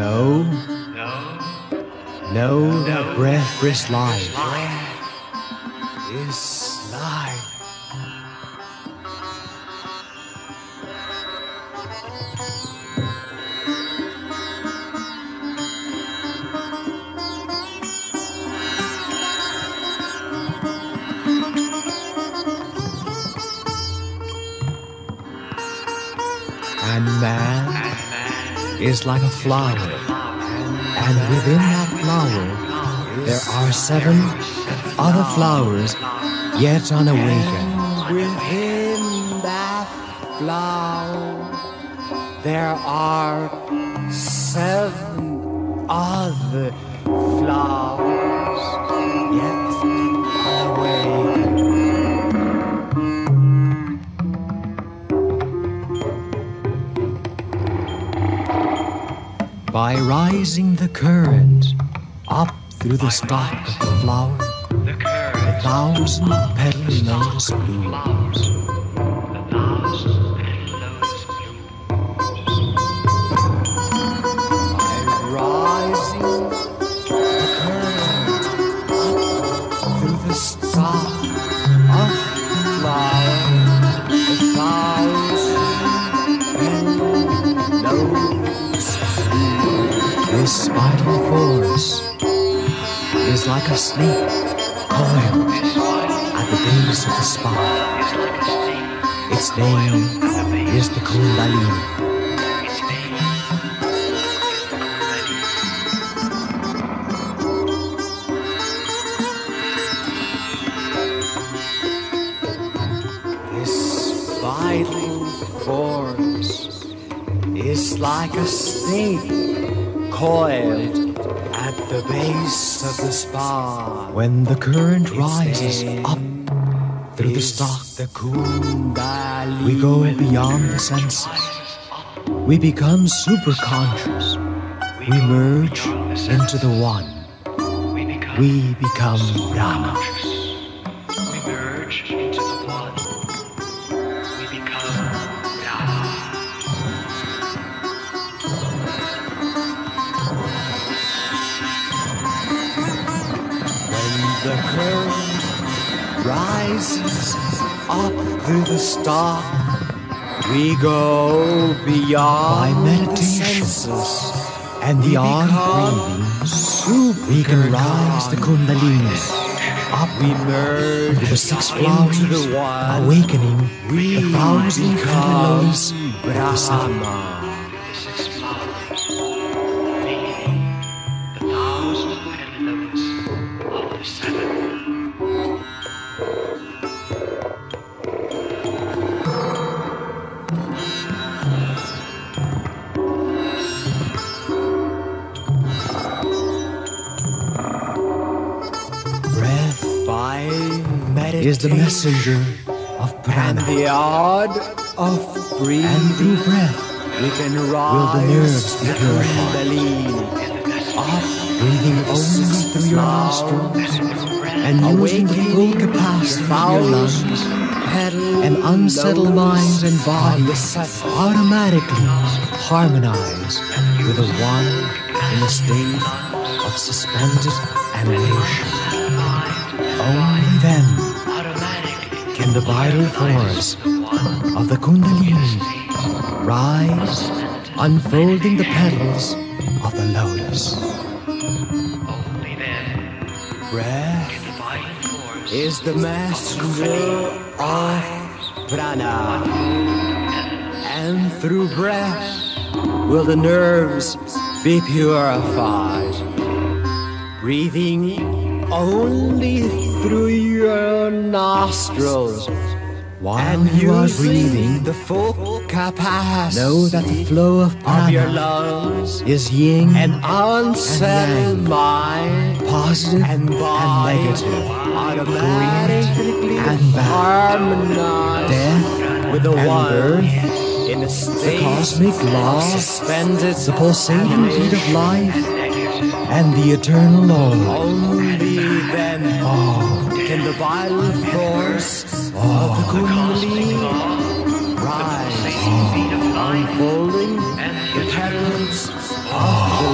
No, no, that breath is life. Is life. And man is like a flower. And within that flower, there are seven other flowers yet unawakened. Within that flower, there are seven other flowers yet By rising the current up through the stalk of the flower, The thousand petal lotus bloom. Force is like a snake coiled at the base of the spine. Its name is the Kundalini. Like a snake coiled at the base of the spine. When the current Its rises up through the stock, stalk, the Kundalini. we go beyond the senses. We become superconscious. We merge into the one. We become We become Brahma. The current rises up through the stalk, we go By beyond the meditation senses. and the art become of breathing, we can rise the Kundalini up We merge the six flowers, into the one. awakening We the thousand petal become lotus of the. Brahma. Is the messenger of prana. and the art of breathing, And through breath, we can the nerves be purified? Up ah, breathing only through your nostrils and using the full capacity of your lungs and unsettled minds and bodies automatically harmonize with the one in a state of suspended animation. Only can the vital force of the Kundalini rise, unfolding the petals of the lotus. Only then Breath the vital force is the messenger of prana. And through breath will the nerves be purified. Breathing only through your nostrils. While And you are breathing, the full capacity know that the flow of of your lungs is yin and unsettled yang. mind positive and and negative, automatically and bad. death with the and birth, in a the cosmic law, suspended the pulsating beat of life, and the eternal law. Can the vital force of the Kundalini rise unfolding the petals of the